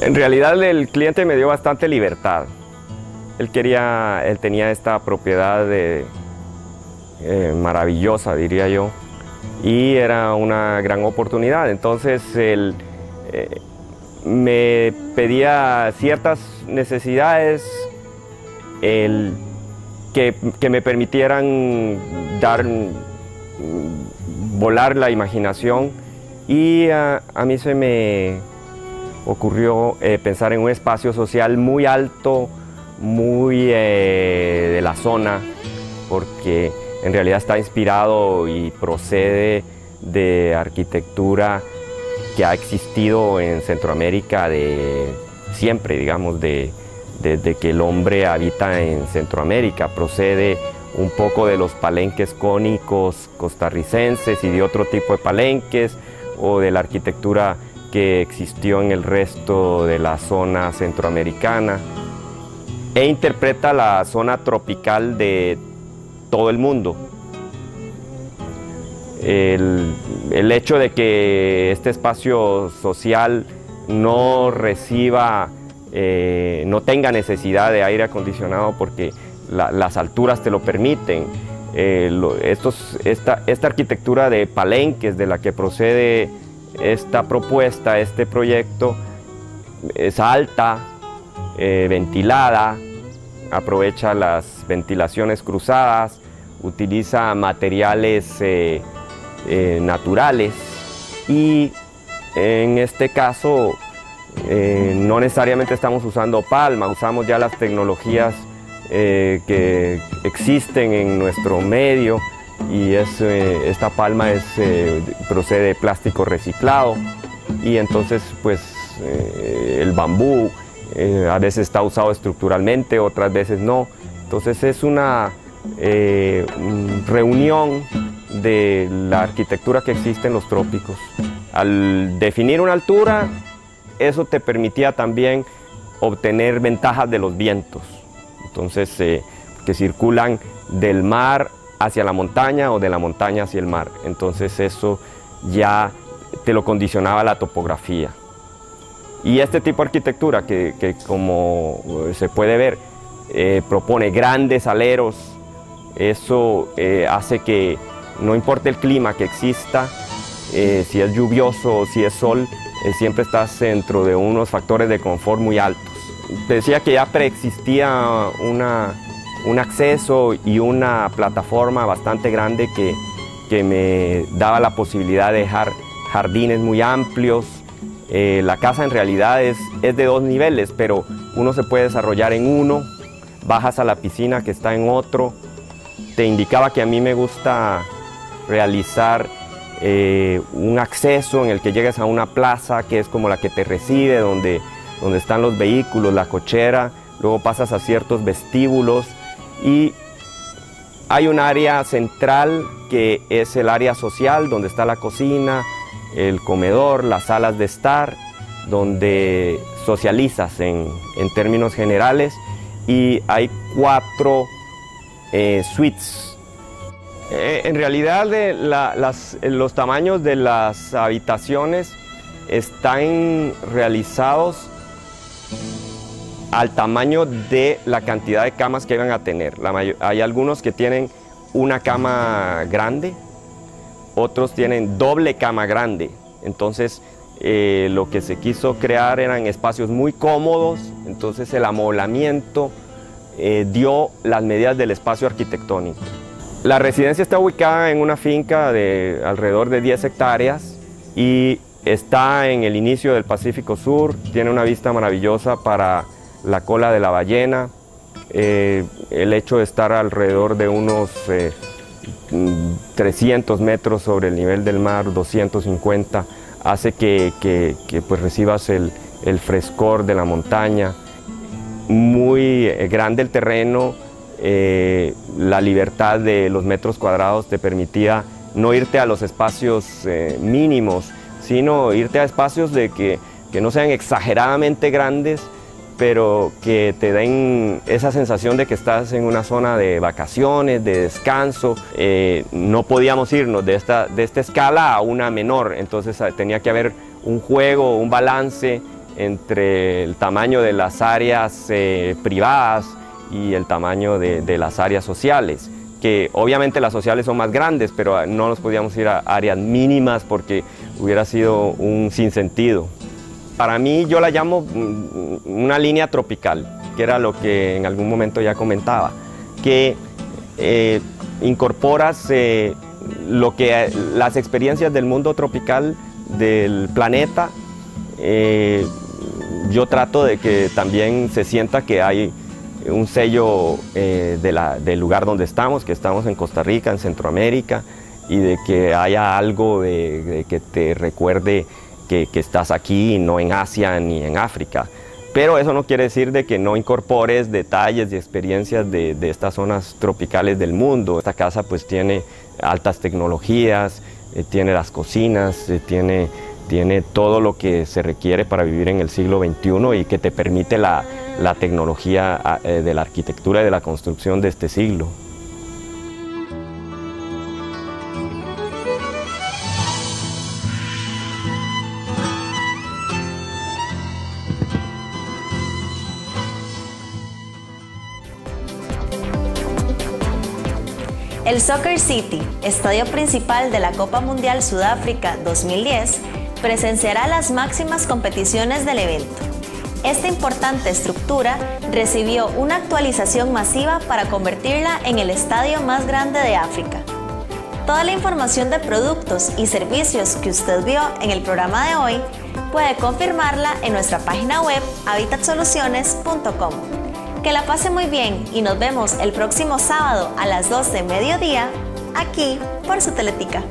En realidad el cliente me dio bastante libertad. Él quería, él tenía esta propiedad de, eh, maravillosa, diría yo, y era una gran oportunidad. Entonces él eh, me pedía ciertas necesidades que, me permitieran dar, volar la imaginación y a mí se me ocurrió eh, pensar en un espacio social muy alto, muy eh, de la zona, porque en realidad está inspirado y procede de arquitectura que ha existido en Centroamérica de siempre, digamos, de, desde que el hombre habita en Centroamérica. Procede un poco de los palenques cónicos costarricenses y de otro tipo de palenques o de la arquitectura que existió en el resto de la zona centroamericana e interpreta la zona tropical de todo el mundo. El, hecho de que este espacio social no reciba, eh, no tenga necesidad de aire acondicionado porque las alturas te lo permiten. Eh, esta, esta arquitectura de palenques de la que procede esta propuesta, este proyecto, es alta, eh, ventilada, aprovecha las ventilaciones cruzadas, utiliza materiales eh, eh, naturales y en este caso no necesariamente estamos usando palma, usamos ya las tecnologías que existen en nuestro medio y esta palma es, procede de plástico reciclado y entonces pues el bambú eh, a veces está usado estructuralmente, otras veces no. Entonces es una eh, reunión de la arquitectura que existe en los trópicos. Al definir una altura, eso te permitía también obtener ventajas de los vientos. Entonces, eh, que circulan del mar hacia la montaña o de la montaña hacia el mar. Entonces eso ya te lo condicionaba la topografía. Y este tipo de arquitectura que, como se puede ver eh, propone grandes aleros, eso eh, hace que no importe el clima que exista, eh, si es lluvioso o si es sol, siempre estás dentro de unos factores de confort muy altos. Decía que ya preexistía una, un acceso y una plataforma bastante grande que, que me daba la posibilidad de dejar jardines muy amplios, eh, la casa en realidad es, es de dos niveles, pero uno se puede desarrollar en uno, bajas a la piscina que está en otro. Te indicaba que a mí me gusta realizar eh, un acceso en el que llegues a una plaza que es como la que te recibe, donde, donde están los vehículos, la cochera, luego pasas a ciertos vestíbulos y hay un área central que es el área social, donde está la cocina, el comedor, las salas de estar, donde socializas en, términos generales y hay cuatro eh, suites. Eh, en realidad los tamaños de las habitaciones están realizados al tamaño de la cantidad de camas que van a tener. hay algunos que tienen una cama grande, otros tienen doble cama grande. Entonces, eh, lo que se quiso crear eran espacios muy cómodos, entonces el amoblamiento eh, dio las medidas del espacio arquitectónico. La residencia está ubicada en una finca de alrededor de 10 hectáreas y está en el inicio del Pacífico Sur, tiene una vista maravillosa para la cola de la ballena, eh, el hecho de estar alrededor de unos 300 metros sobre el nivel del mar, 250, hace que, pues recibas el, frescor de la montaña. Muy eh, grande el terreno, eh, la libertad de los metros cuadrados te permitía no irte a los espacios eh, mínimos, sino irte a espacios de que, que no sean exageradamente grandes, pero que te den esa sensación de que estás en una zona de vacaciones, de descanso. Eh, no podíamos irnos de esta, de esta escala a una menor, entonces ah, tenía que haber un juego, un balance entre el tamaño de las áreas eh, privadas y el tamaño de, las áreas sociales, que obviamente las sociales son más grandes, pero no nos podíamos ir a áreas mínimas porque hubiera sido un sinsentido. Para mí yo la llamo mm, una línea tropical, que era lo que en algún momento ya comentaba, que eh, incorporas eh, lo que, las experiencias del mundo tropical del planeta. Eh, yo trato de que también se sienta que hay un sello del lugar donde estamos, que estamos en Costa Rica, en Centroamérica, y de que haya algo de, que te recuerde que, estás aquí, no en Asia ni en África. Pero eso no quiere decir de que no incorpores detalles y experiencias de, estas zonas tropicales del mundo. Esta casa pues tiene altas tecnologías, eh, tiene las cocinas, eh, tiene, tiene todo lo que se requiere para vivir en el siglo XXI y que te permite la, la tecnología ah, eh, de la arquitectura y de la construcción de este siglo. El Soccer City, estadio principal de la Copa Mundial Sudáfrica 2010, presenciará las máximas competiciones del evento. Esta importante estructura recibió una actualización masiva para convertirla en el estadio más grande de África. Toda la información de productos y servicios que usted vio en el programa de hoy puede confirmarla en nuestra página web habitatsoluciones.com. Que la pase muy bien y nos vemos el próximo sábado a las 12 de mediodía aquí por su Teletica.